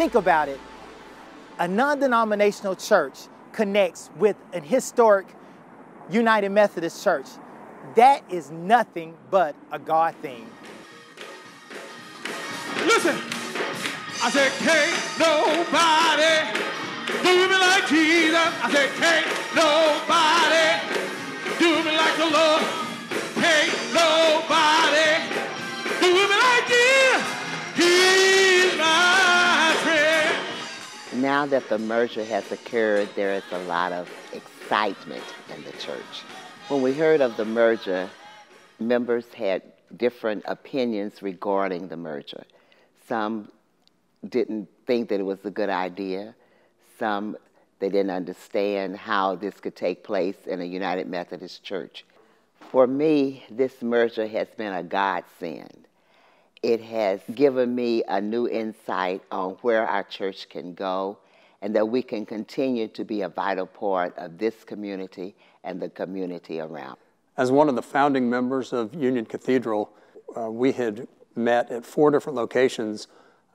think about it, a non-denominational church connects with an historic United Methodist Church. That is nothing but a God thing. Listen, I said, can't nobody do me like Jesus. I said, can't nobody Now that the merger has occurred, there is a lot of excitement in the church. When we heard of the merger, members had different opinions regarding the merger. Some didn't think that it was a good idea. Some, they didn't understand how this could take place in a United Methodist Church. For me, this merger has been a godsend. It has given me a new insight on where our church can go and that we can continue to be a vital part of this community and the community around. As one of the founding members of Union Cathedral, uh, we had met at four different locations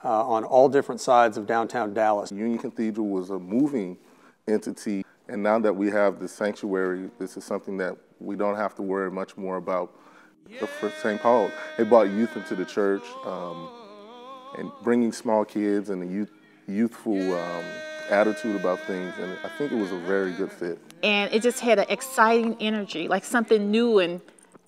uh, on all different sides of downtown Dallas. Union Cathedral was a moving entity, and now that we have the sanctuary, this is something that we don't have to worry much more about. For St. Paul, it brought youth into the church, um, and bringing small kids and a youth, youthful um, attitude about things, and I think it was a very good fit. And it just had an exciting energy, like something new and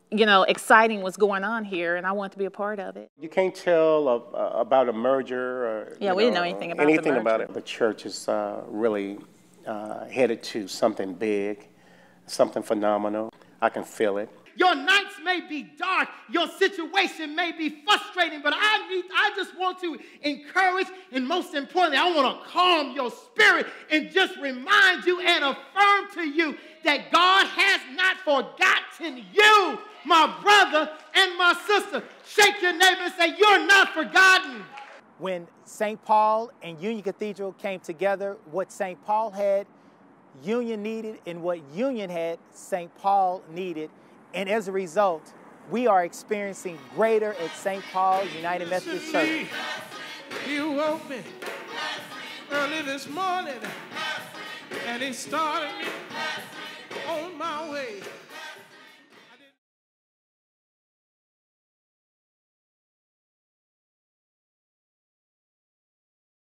you know, exciting was going on here, and I wanted to be a part of it. You can't tell uh, about a merger. Or, yeah, we know, didn't know anything about anything about it. The church is uh, really uh, headed to something big, something phenomenal. I can feel it. Your nights may be dark, your situation may be frustrating, but I just want to encourage and most importantly, I want to calm your spirit and just remind you and affirm to you that God has not forgotten you, my brother and my sister. Shake your neighbor and say, You're not forgotten. When St. Paul and Union Cathedral came together, what St. Paul had, Union needed, and what Union had, St. Paul needed. And as a result, we are experiencing greater at St. Paul United Methodist Church. You woke me early this morning and he started me on my way.